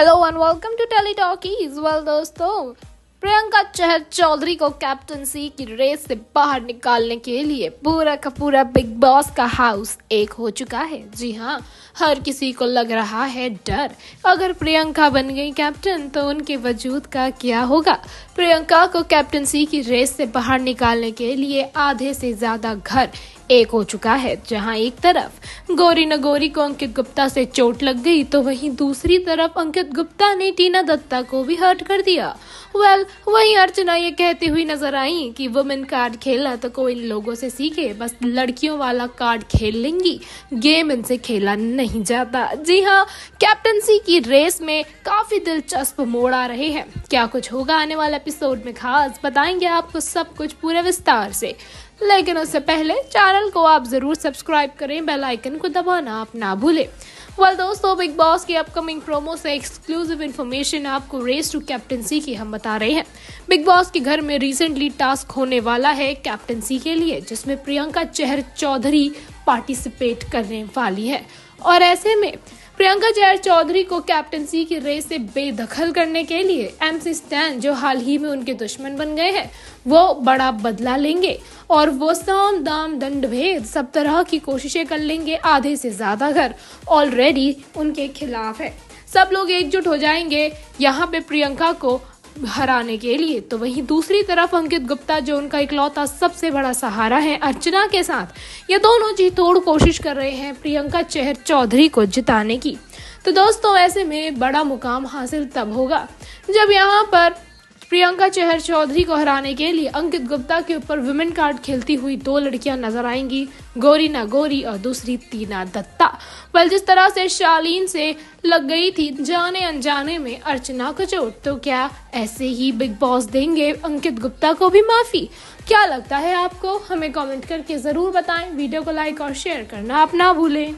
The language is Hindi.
Hello and welcome to telly talkies well दोस्तों प्रियंका चहर चौधरी को कैप्टनसी की रेस से बाहर निकालने के लिए पूरा का पूरा बिग बॉस का हाउस एक हो चुका है। जी हाँ हर किसी को लग रहा है डर। अगर प्रियंका बन गई कैप्टन तो उनके वजूद का क्या होगा? प्रियंका को कैप्टनसी की रेस से बाहर निकालने के लिए आधे से ज़्यादा घर एक हो चुका है जहाँ एक तरफ़ गौरी नगोरी को अंकित गुप्ता से चोट लग गई तो वहीं दूसरी तरफ़ अंकित गुप्ता ने टीना दत्ता को भी हर्ट कर दिया। वेल well, वहीं अर्चना ये कहती हुई नज़र आई कि वुमेन कार्ड खेलना तो कोई इन लोगों से सीखे, बस लड़कियों वाला कार्ड खेल लेंगी। गेम इनसे खेला नहीं जाता। जी हाँ कैप्टनसी की रेस में काफ़ी दिलचस्प मोड़ आ रहे हैं। क्या कुछ होगा आने वाले एपिसोड में खास बताएँगे आपको सब कुछ पूरे विस्तार से। लेकिन उससे पहले चैनल को आप ज़रूर सब्सक्राइब करें, बेल आइकन को दबाना आप ना भूलें। वेल दोस्तों बिग बॉस की अपकमिंग प्रोमो से एक्सक्लूसिव इन्फॉर्मेशन आपको रेस टू कैप्टनसी की हम बता रहे हैं। बिग बॉस के घर में रिसेंटली टास्क होने वाला है कैप्टनसी के लिए, जिसमें प्रियंका चहर चौधरी पार्टिसिपेट करने वाली है। और ऐसे में प्रियंका जयर चौधरी को कैप्टनसी की रेस से बेदखल करने के लिए एमसी स्टैन, जो हाल ही में उनके दुश्मन बन गए हैं, वो बड़ा बदला लेंगे और वो साम दाम दंड भेद सब तरह की कोशिशें कर लेंगे आधे से ज़्यादा घर ऑलरेडी उनके खिलाफ है। सब लोग एकजुट हो जाएँगे, यहाँ पे प्रियंका को हराने के लिए। तो वहीं दूसरी तरफ़ अंकित गुप्ता, जो उनका इकलौता सबसे बड़ा सहारा है, अर्चना के साथ। ये दोनों जी तोड़ कोशिश कर रहे हैं प्रियंका चेहर चौधरी को जिताने की। तो दोस्तों, ऐसे में बड़ा मुकाम हासिल तब होगा, जब यहाँ पर प्रियंका चहर चौधरी को हराने के लिए अंकित गुप्ता के ऊपर वुमेन कार्ड खेलती हुई दो लड़कियाँ नज़र आएँगी, गौरी ना गौरी और दूसरी तीना दत्ता। वल जिस तरह से शालीन से लग गई थी, जाने अनजाने में अर्चना को चोट तो क्या ऐसे ही बिग बॉस देंगे अंकित गुप्ता को भी माफ़ी? क्या लगता है आपको? हमें कमेंट करके ज़रूर बताएँ। वीडियो को लाइक और शेयर करना आप ना भूलें।